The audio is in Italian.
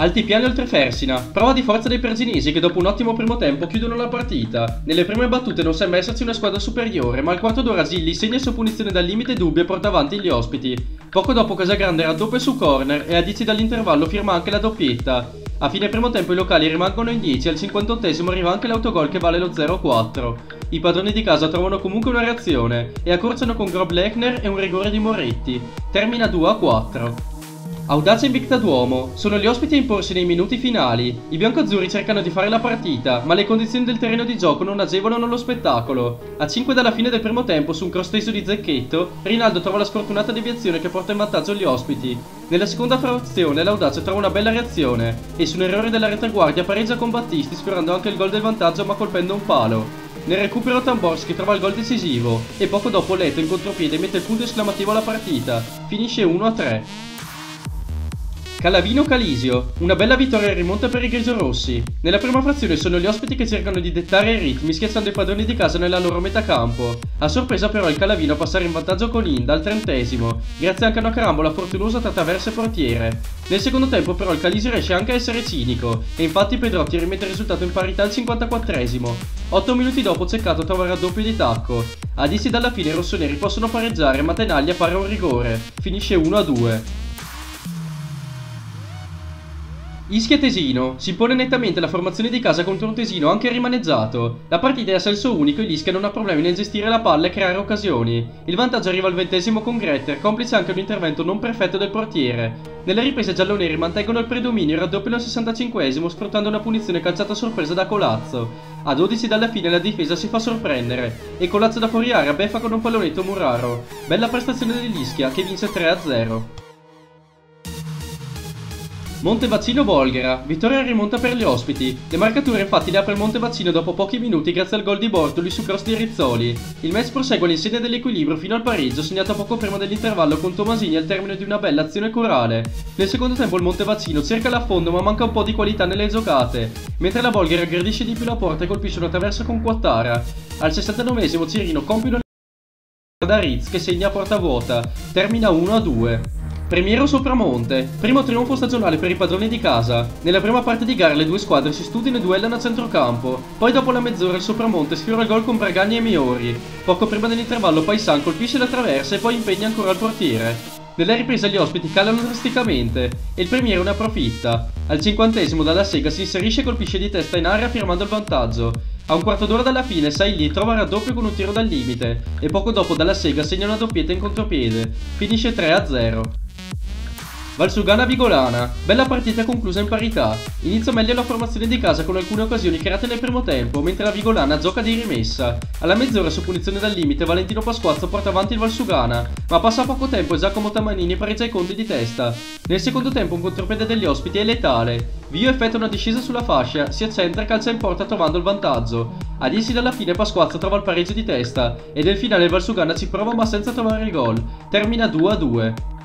Altipiani oltre Fersina, prova di forza dei persinesi che dopo un ottimo primo tempo chiudono la partita. Nelle prime battute non sembra esserci una squadra superiore, ma al quarto d'ora Zilli segna su punizione dal limite dubbio e porta avanti gli ospiti. Poco dopo Casagrande raddoppia su corner e a 10 dall'intervallo firma anche la doppietta. A fine primo tempo i locali rimangono in 10 e al 58 arriva anche l'autogol che vale lo 0-4. I padroni di casa trovano comunque una reazione e accorciano con Grob Lechner e un rigore di Moretti. Termina 2-4. Audace invicta Duomo. Sono gli ospiti a imporsi nei minuti finali. I biancoazzurri cercano di fare la partita, ma le condizioni del terreno di gioco non agevolano lo spettacolo. A 5 dalla fine del primo tempo, su un cross teso di Zecchetto, Rinaldo trova la sfortunata deviazione che porta in vantaggio gli ospiti. Nella seconda frazione l'Audace trova una bella reazione e su un errore della retaguardia pareggia con Battisti sfiorando anche il gol del vantaggio ma colpendo un palo. Nel recupero Tamborski trova il gol decisivo e poco dopo Leto in contropiede mette il punto esclamativo alla partita. Finisce 1-3. Calavino Calisio, una bella vittoria rimonta per i grigiorossi. Nella prima frazione sono gli ospiti che cercano di dettare i ritmi schiacciando i padroni di casa nella loro metà campo. A sorpresa però il Calavino a passare in vantaggio con Inda al trentesimo, grazie anche a una carambola fortunosa tra traverse e portiere. Nel secondo tempo però il Calisio riesce anche a essere cinico, e infatti Pedrotti rimette il risultato in parità al 54esimo. Otto minuti dopo Ceccato trova il raddoppio di tacco. A dissi dalla fine i rossoneri possono pareggiare ma Tenaglia pare un rigore. Finisce 1-2. Ischia Tesino. Si impone nettamente la formazione di casa contro un Tesino anche rimaneggiato. La partita è a senso unico e l'Ischia non ha problemi nel gestire la palla e creare occasioni. Il vantaggio arriva al ventesimo con Gretter, complice anche un intervento non perfetto del portiere. Nelle riprese gialloneri mantengono il predominio e raddoppiano al 65esimo sfruttando una punizione calciata a sorpresa da Colazzo. A 12 dalla fine la difesa si fa sorprendere e Colazzo da fuori area beffa con un pallonetto Muraro. Bella prestazione dell'Ischia che vince 3-0. Montevaccino Volgara, vittoria rimonta per gli ospiti. Le marcature infatti le apre il Montevaccino dopo pochi minuti grazie al gol di Bortoli su cross di Rizzoli. Il match prosegue all'insegna dell'equilibrio fino al pareggio segnato poco prima dell'intervallo con Tomasini al termine di una bella azione corale. Nel secondo tempo il Montevaccino cerca l'affondo ma manca un po' di qualità nelle giocate, mentre la Volgara aggredisce di più la porta e colpisce una traversa con Quattara. Al 69esimo Cirino compie una da Ritz che segna a porta vuota, termina 1-2. Premiero Sopramonte, primo trionfo stagionale per i padroni di casa. Nella prima parte di gara le due squadre si studiano e duellano a centrocampo. Poi dopo la mezz'ora il Sopramonte sfiora il gol con Bragagni e Miori. Poco prima dell'intervallo Paisan colpisce la traversa e poi impegna ancora il portiere. Nella ripresa gli ospiti calano drasticamente e il premiere ne approfitta. Al cinquantesimo dalla sega si inserisce e colpisce di testa in aria firmando il vantaggio. A un quarto d'ora dalla fine Sailly trova raddoppio con un tiro dal limite e poco dopo dalla sega segna una doppietta in contropiede. Finisce 3-0. Valsugana Vigolana, bella partita conclusa in parità. Inizia meglio la formazione di casa con alcune occasioni create nel primo tempo, mentre la Vigolana gioca di rimessa. Alla mezz'ora su punizione dal limite Valentino Pasquazzo porta avanti il Valsugana, ma passa poco tempo e Giacomo Tamanini pareggia i conti di testa. Nel secondo tempo un contropiede degli ospiti è letale. Vio effettua una discesa sulla fascia, si accentra e calcia in porta trovando il vantaggio. A 10 dalla fine Pasquazzo trova il pareggio di testa e nel finale il Valsugana ci prova ma senza trovare il gol. Termina 2